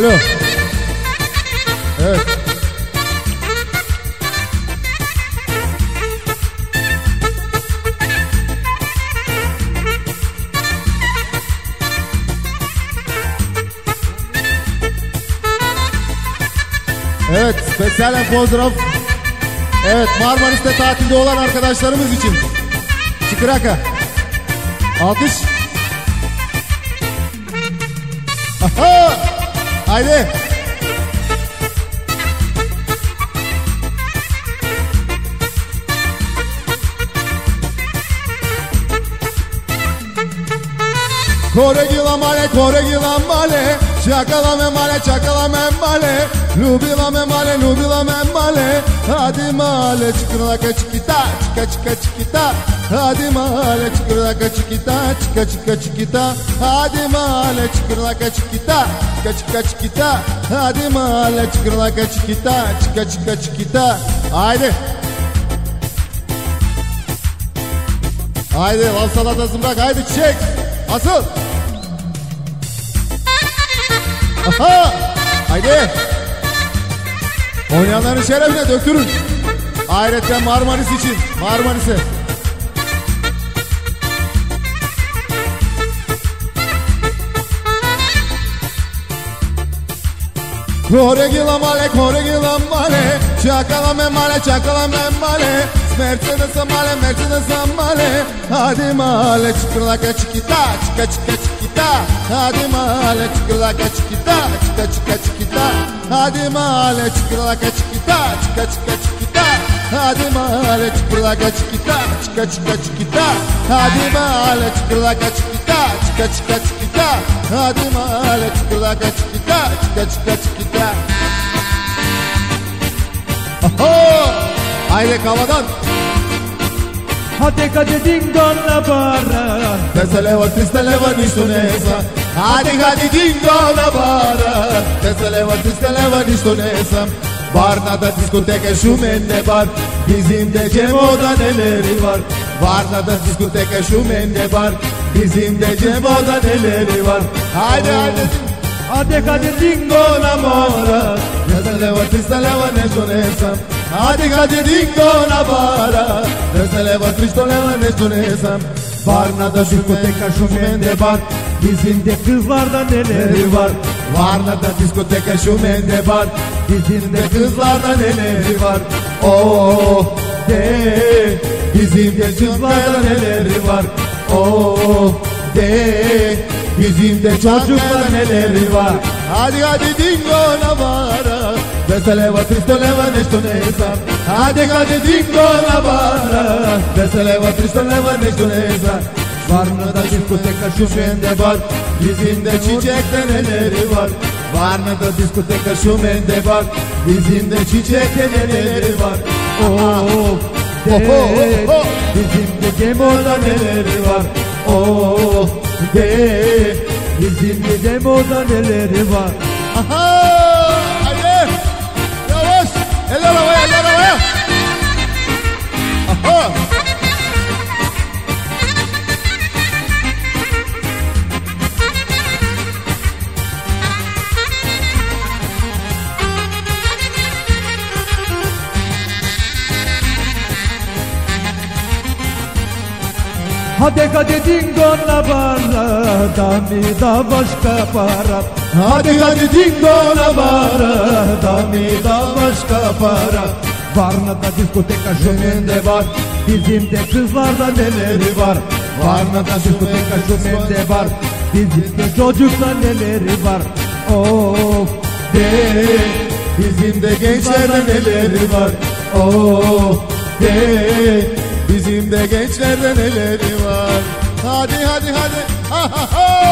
Alo. Evet. Evet, spesiyalen fotoğraf. Evet, Marmaris'te tatilde olan arkadaşlarımız için. Çıkıraka. Alkış. Aha! Haydi. Kore gila male, kore gila male. Çakala me male, çakala me male Lubila me male, lubila me male Hadi male, çıkırlaka çıkita Çıka çıka çıkita. Hadi male, çıkırlaka çıkita Çıka çıka çıkita. Hadi male, çıkırlaka çıkita Çıka çıka çıkita. Hadi male, çıkırlaka çıkita Çıka çıka çıkita. Haydi. Haydi lav salatasını bırak. Haydi çek Asıl Aha! Haydi. Oynayanların şerefine döktürün. Ayrıca Marmaris için. Marmaris'e. Kore gila male, kore gila male Çakala me male, çakala me male Mercedes male, Mercedes male. Hadi male, çıkırlaka çıkita Çıka çıka çıkita Hadi male, çıkırlaka çıkita Çıka çıka çıkita Hadi male, çıkırlaka çıkita Çıka çıka çıkita Hadi male, çıkırlaka çıkita Çıka çıka çıkita Hadi male, çıkırlaka çıkita Çıka çıka çıkita Hadi male, çıkırlaka çıkita Çıka çıka çıkita Oho! Haydi kavadan Hadi hadi ding dong la barra. Te se leva, ti se leva ništa nesa Hadi hadi dingo na bara Te se leva, ti se leva ništa nesa Varna'da diskoteke şu mende var Bizim de Cemo'da neleri var Varna'da diskoteke şu mende var Bizim de Cemo'da neleri var Haydi haydi Hadi hadi ding dong la mora. Te se leva, ti se leva nešto nesam Hadi hadi dingo na bara se leva nešto nesam Varna'da diskoteka şu mende var. Bizim de kızlarda neleri var? Varna'da diskoteka şu mende var. Bizim de kızlarda neleri var? Oh de. Bizim de kızlarda neleri var? Oh de. Bizim de çocuklar neleri var? Hadi hadi dingo navara Veseleva tristoleva nešto ne znam Hadi hadi dingo navara Veseleva tristoleva nešto ne znam Varna'da diskoteka şu mende var Bizim de çiçekte neleri var Varna'da diskoteka şu mende var Bizim de çiçekte neleri var Oh Oh, oh. Bizim de Cemo'da neleri var Oh de Bizim de Cemo'da neleri var Hadi hadi ding dong la barra Dami da başka para. Hadi hadi dingo na bara Dami da başka para. Varna'da diskoteka Şömende var Bizim de kızlarda neleri var? Varna'da diskoteka şömende var Bizim de çocuklar neleri var? Of de Bizim de gençlerde neleri var? Oh de Bizim de gençlerde neleri var? Hadi hadi hadi. Ha ha ha